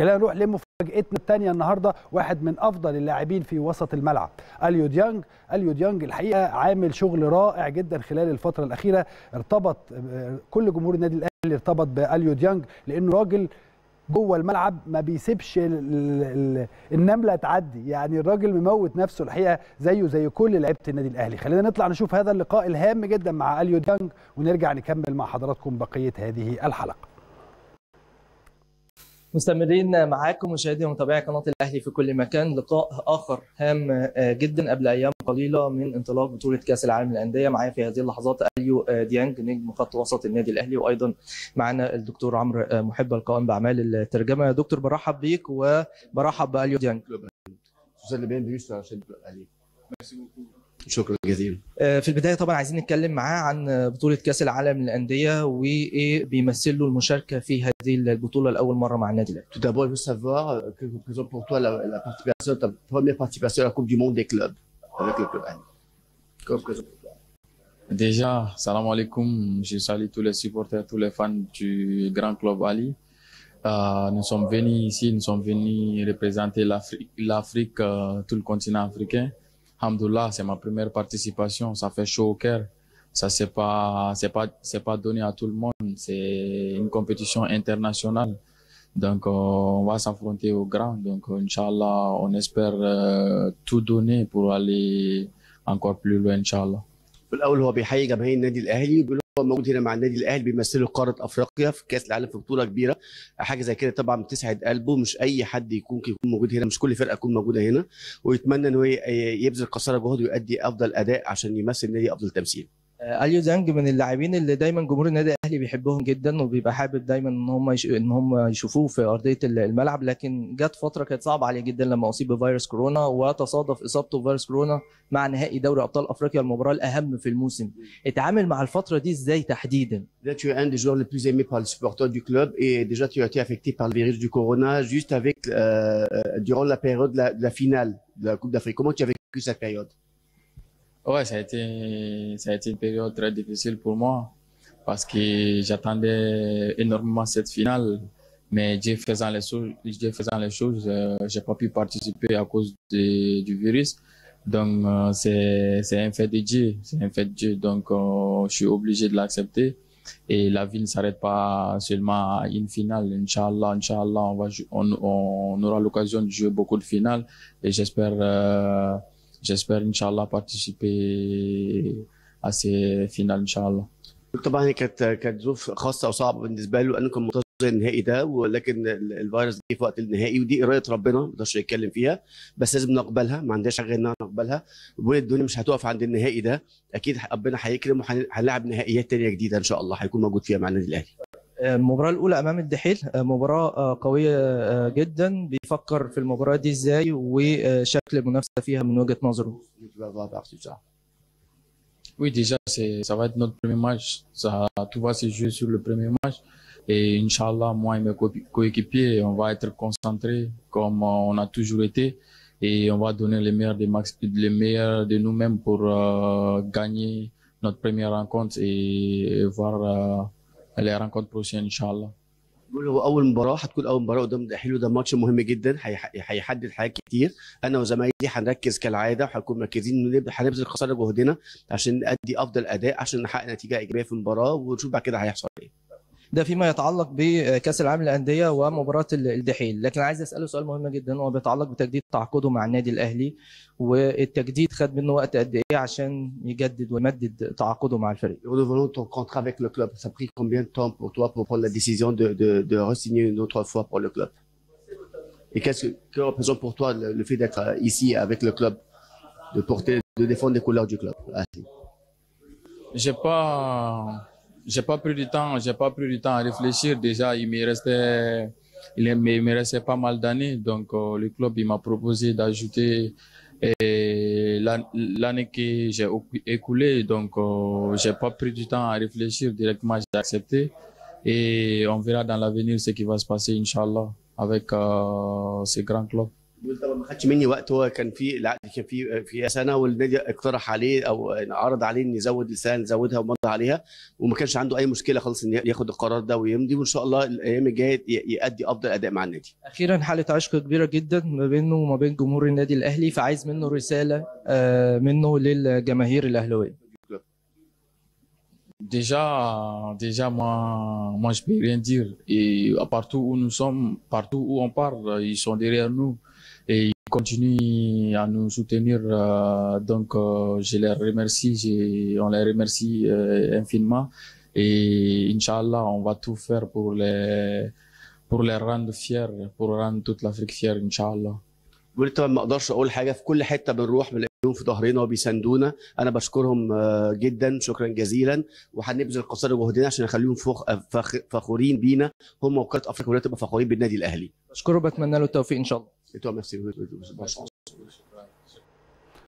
خلينا نروح لمفاجاتنا الثانية النهارده واحد من أفضل اللاعبين في وسط الملعب. اليو ديانج اليو ديانج الحقيقة عامل شغل رائع جدا خلال الفترة الأخيرة. ارتبط كل جمهور النادي الأهلي ارتبط باليو ديانج لأنه راجل جوه الملعب ما بيسيبش ال ال النملة تعدي. يعني الراجل مموت نفسه الحقيقة زيه زي كل لعيبة النادي الأهلي. خلينا نطلع نشوف هذا اللقاء الهام جدا مع اليو ديانج ونرجع نكمل مع حضراتكم بقية هذه الحلقة. مستمرين معاكم مشاهدي ومتابعي قناة الأهلي في كل مكان. لقاء آخر هام جدا قبل أيام قليلة من انطلاق بطولة كأس العالم للأندية معايا في هذه اللحظات أليو ديانج نجم خط وسط النادي الأهلي وأيضا معنا الدكتور عمرو محب القائم بأعمال الترجمة. يا دكتور برحب بيك وبرحب بأليو ديانج. شكرا جزيلا في البدايه طبعا عايزين نتكلم معاه عن بطوله كاس العالم للانديه وايه بيمثل له المشاركه في هذه البطوله لاول مره مع النادي الاهلي. Tout d'abord, je veux savoir que représente pour toi la, la participation, ta première participation à la Coupe du Monde des clubs avec le club toi Déjà, salam alaikum, je salue tous les supporters, tous les fans du grand club Ali. Euh, nous sommes venus ici, nous sommes venus représenter l'Afrique, l'Afrique euh, tout le continent africain. Alhamdoulilah, c'est ma première participation, ça fait chaud au cœur. Ça c'est pas c'est pas c'est pas donné à tout le monde, c'est une compétition internationale. Donc euh, on va s'affronter au grand. Donc inchallah, on espère euh, tout donner pour aller encore plus loin inchallah. في الاول هو بيحيي جماهير النادي الاهلي هو موجود هنا مع النادي الأهلي بيمثلوا قارة أفريقيا في كأس العالم في بطولة كبيرة. حاجة زي كده طبعا بتسعد قلبه. مش أي حد يكون يكون موجود هنا مش كل فرقة تكون موجودة هنا. ويتمنى ان هو يبذل قصارى جهد ويؤدي أفضل أداء عشان يمثل النادي أفضل تمثيل. أليو زانج من اللاعبين اللي دايما جمهور النادي الأهلي بيحبهم جدا وبيبقى حابب دايما إن هم يش... إن هم يشوفوه في أرضية الملعب. لكن جت فترة كانت صعبة عليه جدا لما أصيب بفيروس كورونا وتصادف إصابته بفيروس كورونا مع نهائي دوري أبطال أفريقيا. المباراة الأهم في الموسم. اتعامل مع الفترة دي إزاي تحديدا؟ Là, tu es un des joueurs les plus aimés par les supporters du club et déjà tu as été affecté par le virus du corona juste avec euh, durant la période de la, de la finale de la Coupe d'Afrique. Comment tu as vécu cette période? Ouais, ça a été, ça a été une période très difficile pour moi parce que j'attendais énormément cette finale. Mais Dieu faisant les choses, Dieu faisant les choses, euh, j'ai pas pu participer à cause de, du virus. Donc euh, c'est, c'est un fait de Dieu, c'est un fait de Dieu. Donc euh, je suis obligé de l'accepter. Et la vie ne s'arrête pas seulement à une finale. Inch'Allah, Inch'Allah, on va, on, on aura l'occasion de jouer beaucoup de finales. Et j'espère euh, j'espère Inch'Allah participer à ces finales Inch'Allah. طبعا هي كانت كانت ظروف خاصة وصعبه بالنسبة له لأنه كان منتظر النهائي ده ولكن الفيروس جه في وقت النهائي ودي اراده ربنا ما نقدرش نتكلم فيها بس لازم نقبلها ما عندناش حاجة غير انها نقبلها والدنيا مش هتقف عند النهائي ده أكيد ربنا هيكرم وهنلعب نهائيات تانية جديدة إن شاء الله هيكون موجود فيها مع النادي الأهلي. المباراة الأولى أمام الدحيل مباراة قوية جدا بيفكر في المباراة دي إزاي وشكل المنافسة فيها من وجهة نظره Oui, déjà, c'est, ça va être notre premier match. Ça, tout va se jouer sur le premier match. Et Inch'Allah, moi et mes coéquipiers, on va être concentrés comme on a toujours été. Et on va donner les meilleurs, des max, les meilleurs de nous-mêmes pour euh, gagner notre première rencontre et, et voir euh, les rencontres prochaines, Inch'Allah. بيقول هو أول مباراة هتكون أول مباراة قدام الدحيل وده ماتش مهم جدا. هيحدد حاجات كتير. أنا وزمايلي هنركز كالعادة وهنكون مركزين هنبذل قصارى جهدنا عشان نأدي أفضل أداء عشان نحقق نتيجة إيجابية في المباراة ونشوف بعد كده هيحصل إيه. ده فيما يتعلق بكاس العالم للانديه ومباراه الدحيل لكن عايز اساله سؤال مهم جدا هو بيتعلق بتجديد تعاقده مع النادي الاهلي والتجديد خد منه وقت قد إيه عشان يجدد ويمدد تعاقده مع الفريق Renouvelons ton contrat avec le club. Ça a pris combien de temps pour toi pour prendre la décision de, de, de re-signer une autre fois pour le club Et qu'est-ce que, que représente pour toi le, le fait d'être ici avec le club, de porter, de défendre les couleurs du club J'ai pas, j'ai pas pris du temps, j'ai pas pris du temps à réfléchir. Déjà, il me restait, il me restait pas mal d'années. Donc, euh, le club, il m'a proposé d'ajouter l'année que j'ai écoulée. Donc, euh, j'ai pas pris du temps à réfléchir. Directement, j'ai accepté. Et on verra dans l'avenir ce qui va se passer, Inch'Allah, avec euh, ces grands clubs. طبعا ما خدش مني وقت هو كان في العقد كان في في سنة والنادي اقترح عليه أو عرض عليه ان يزود لسان يزودها ومضى عليها وما كانش عنده أي مشكلة خالص ان ياخد القرار ده ويمضي وإن شاء الله الأيام الجاية ي- يؤدي أفضل أداء مع النادي. أخيرا حالة عشق كبيرة جدا ما بينه وما بين جمهور النادي الأهلي فعايز منه رسالة آه، منه للجماهير الأهلاوية. Déjà, déjà moi, moi, je peux rien dire. Et partout où nous sommes, partout où on part, ils sont derrière nous. Et ils continuent à nous soutenir. euh, donc, euh, je les remercie, j'ai- on les remercie euh, infiniment. Et Inch'Allah, on va tout faire pour les, pour les rendre fiers, pour rendre toute l'Afrique fière, Inch'Allah. طبعا ما أقدرش أقول حاجة في كل حتة بنروح بنلاقيهم في ظهرنا وبيساندونا أنا بشكرهم آه، جدا شكرا جزيلا وهنبذل قصارى جهدنا عشان نخليهم فخ- فخ- فخورين بينا هم وكاله أفريقيا كلها تبقى فخورين بالنادي الأهلي بشكره بتمنى له التوفيق إن شاء الله Et toi, merci.